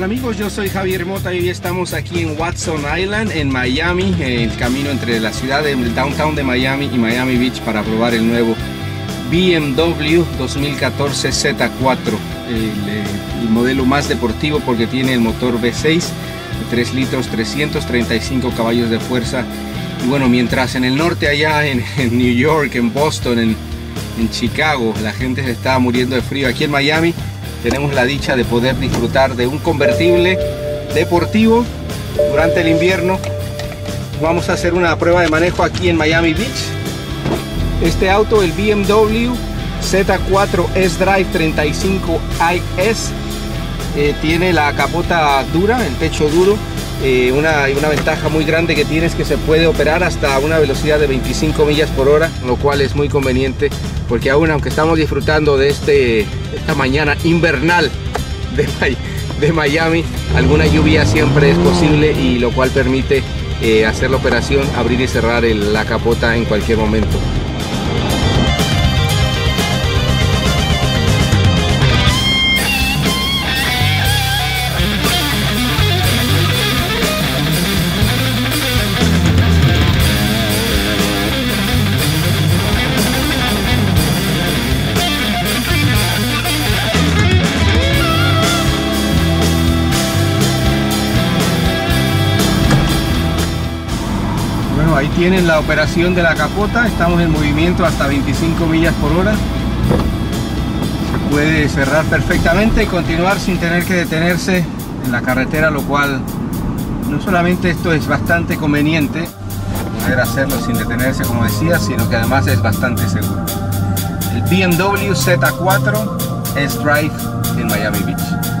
Hola amigos, yo soy Javier Mota y hoy estamos aquí en Watson Island, en Miami, el camino entre la ciudad del downtown de Miami y Miami Beach para probar el nuevo BMW 2014 Z4, el, el modelo más deportivo porque tiene el motor V6 de 3 litros, 335 caballos de fuerza. Bueno, mientras en el norte allá en, New York, en Boston, en, en Chicago, la gente se está muriendo de frío, aquí en Miami tenemos la dicha de poder disfrutar de un convertible deportivo durante el invierno. Vamos a hacer una prueba de manejo aquí en Miami Beach. Este auto, el BMW Z4 S-Drive 35IS, eh, tiene la capota dura, el techo duro. Eh, una, una ventaja muy grande que tiene es que se puede operar hasta una velocidad de 25 millas por hora, lo cual es muy conveniente porque aún aunque estamos disfrutando de este, esta mañana invernal de, de Miami, alguna lluvia siempre es posible y lo cual permite eh, hacer la operación, abrir y cerrar la capota en cualquier momento. Ahí tienen la operación de la capota, estamos en movimiento hasta 25 millas por hora. Se puede cerrar perfectamente y continuar sin tener que detenerse en la carretera, lo cual no solamente esto es bastante conveniente, poder hacerlo sin detenerse como decía, sino que además es bastante seguro. El BMW Z4 S-Drive en Miami Beach.